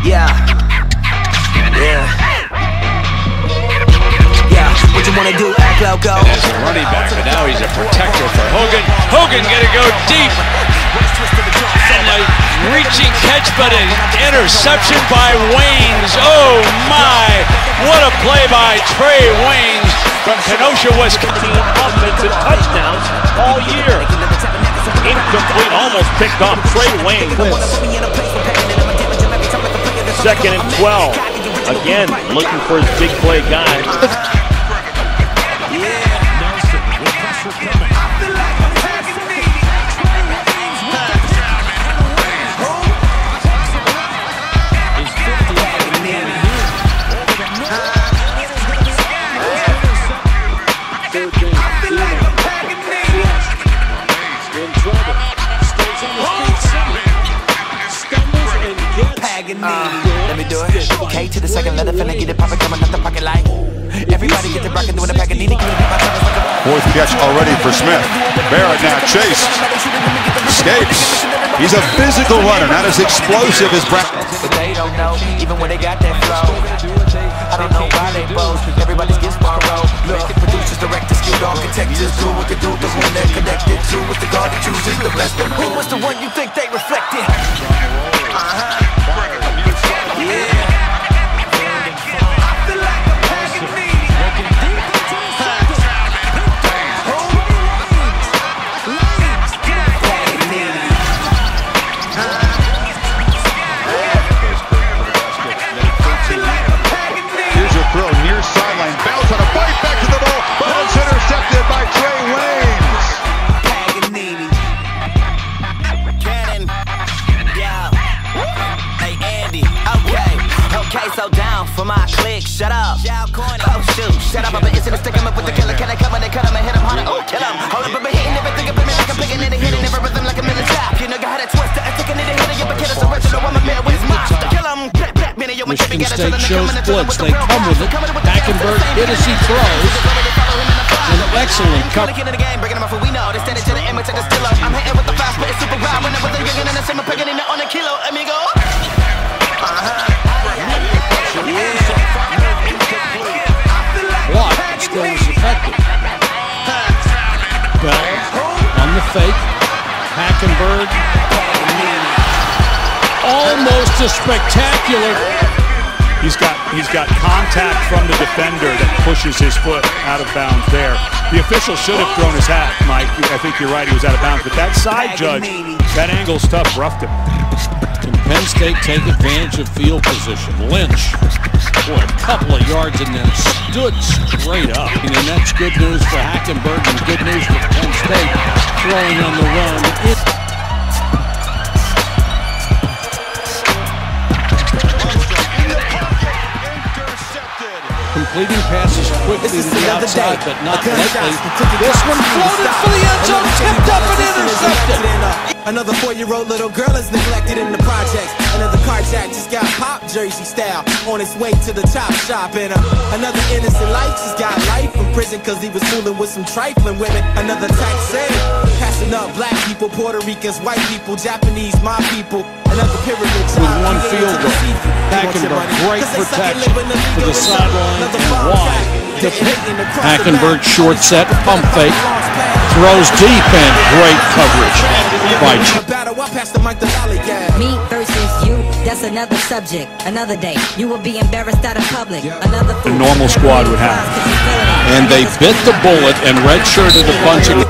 Yeah. Yeah. What you wanna do? Act low, go. As a running back, but now he's a protector for Hogan. Hogan gonna go deep. And a reaching catch, but an interception by Waynes. Oh my! What a play by Trae Waynes from Kenosha, Wisconsin. Offensive touchdowns all year. Incomplete, almost picked off Trae Waynes. Second and 12. Again, looking for his big play guy. Let me do it. K to the second letter, finna get it poppin', coming out the pocket like. Everybody get the rockin', doing the Paganini, give me my service like Fourth catch already for Smith. Barrett now chased. Escapes. He's a physical runner, not as explosive as. But they don't know, even when they got that flow. I don't know why they boast. Everybody's gets borrowed. Look, producers, directors, skilled architects do what they do. The one they're connected to is the God that chooses the best. Who was the one you think they Okay, so down for my click. Shut up. Oh, shoot. Shut up. I've been to stick him up with the killer. Can I come and they cut him and hit him harder? Oh, kill him. Hold up, I've been hitting everything up in me like I'm picking it and hitting every rhythm like a million trap. You know, got it twisted. I'm taking it and hitting you, but kid, it's original. I'm a man with monster. Kill him. Blap, blap. Minute, yo, Michigan State shows splits. They come with it. Hackenberg hit as he throws. An excellent cover. Fake. Hackenberg. Almost a spectacular. He's got he's got contact from the defender that pushes his foot out of bounds there. The official should have thrown his hat, Mike. I think you're right, he was out of bounds. But that side judge, that angle's tough, roughed him. Can Penn State take advantage of field position? Lynch, boy, a couple of yards and then stood straight up. And that's good news for Hackenberg and good news for Penn State throwing on the run. It- completing passes quickly to the outside, but not lately. This one floated for the end zone, tipped up and intercepted. Another four-year-old little girl is neglected in the projects. Jersey style on its way to the top shop. And uh, another innocent life just got life in prison cause he was fooling with some trifling women. Another tax sale, passing up black people, Puerto Ricans, white people, Japanese, my people. Another pyramid job. With one field to goal. deceive you. You want your Hackenberg, money. great 'Cause they suck at protection living the to the legal sideline Another and wide. The They hating across the Hackenberg short set, pump fake, throws deep and great coverage by Ch- that's another subject, another day. You will be embarrassed out in public. Another The normal squad would have. and they bit the bullet and redshirted a bunch of